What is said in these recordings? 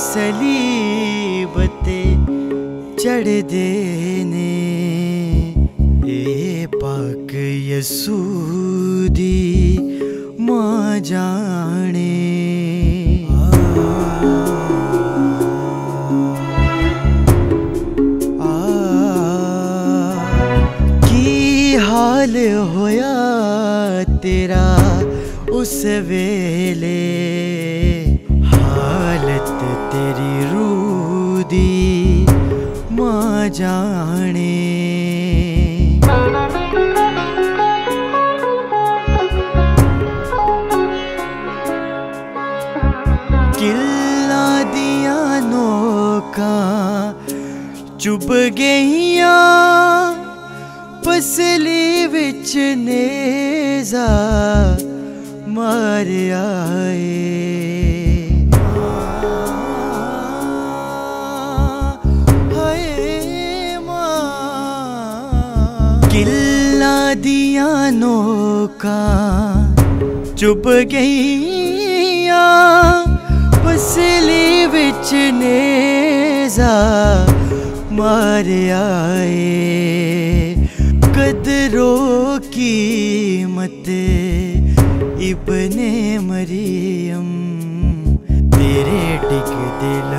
सलीब ते चढ़दे ने ए पाक यसूदी माँ जाने। हाल होया तेरा उस वेले? माँ जाने। किल्ला दिया नोका चुभ गईया पसली विच नेजा मार आए। दिया नोका। चुप गईया पसली विच नेजा मार आए। कदरों कीमत इब्ने मरियम, तेरे टिक दिल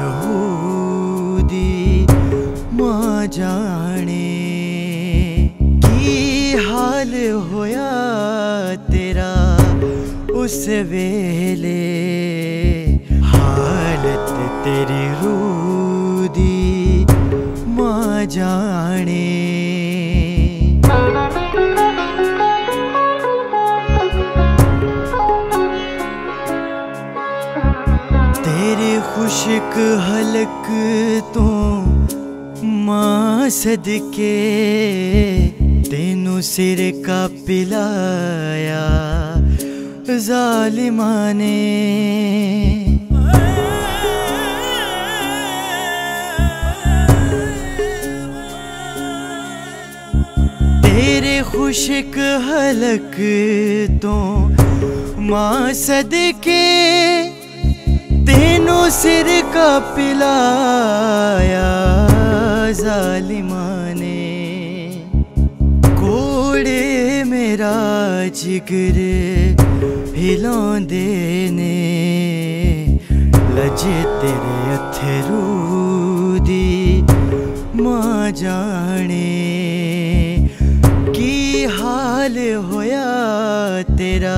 होया तेरा उस वेले। हालत तेरी रूदी, माँ जाने। तेरे खुशक हलक तो माँ सदके। सिर का पिलाया जालिमा ने तेरे खुशक हलक तो माँ सदके, तेनों सिर का पिलाया जालिमा जिगर हिलांदे ने लजे तेरे अथरू दी माँ जाने की हाल होया तेरा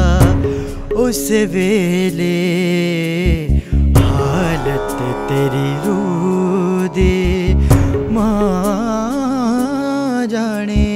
उस वेले हालत तेरी रू दे माँ जाने